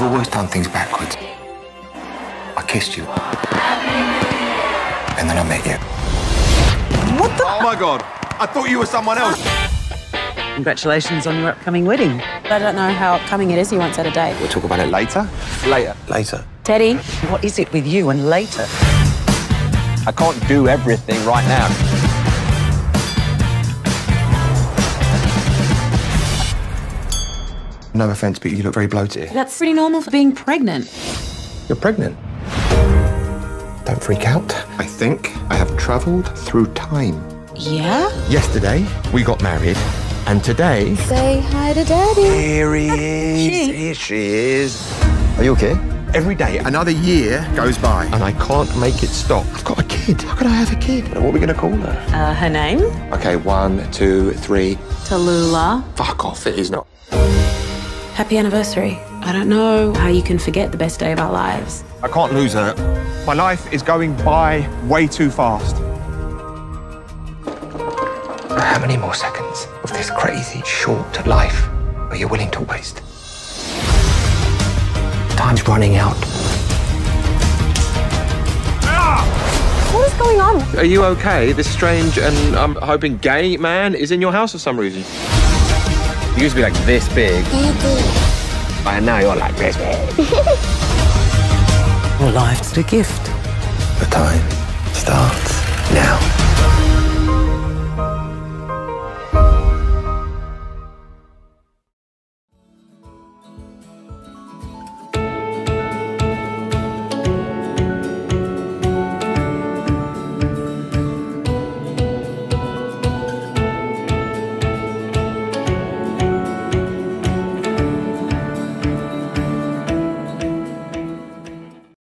I've always done things backwards. I kissed you. And then I met you. What the? Oh my god. I thought you were someone else. Congratulations on your upcoming wedding. I don't know how upcoming it is. You won't set a date. We'll talk about it later. Later. Later. Teddy, What is it with you and later? I can't do everything right now. No offense, but you look very bloated. that's pretty normal for being pregnant. You're pregnant. Don't freak out. I think I have travelled through time. Yeah? Yesterday, we got married, and today. Say hi to Daddy. Here he is. Here she is. Are you okay? Every day, another year goes by, and I can't make it stop. I've got a kid. How can I have a kid? What are we going to call her? Uh, her name? Okay, one, two, three. Tallulah. Fuck off, it is not. Happy anniversary. I don't know how you can forget the best day of our lives. I can't lose her. My life is going by way too fast. How many more seconds of this crazy, short life are you willing to waste? Time's running out. What is going on? Are you okay? This strange and I'm hoping gay man is in your house for some reason. You used to be like this big. Mm-hmm. And now you're like this big. Your life's a gift. The time starts now.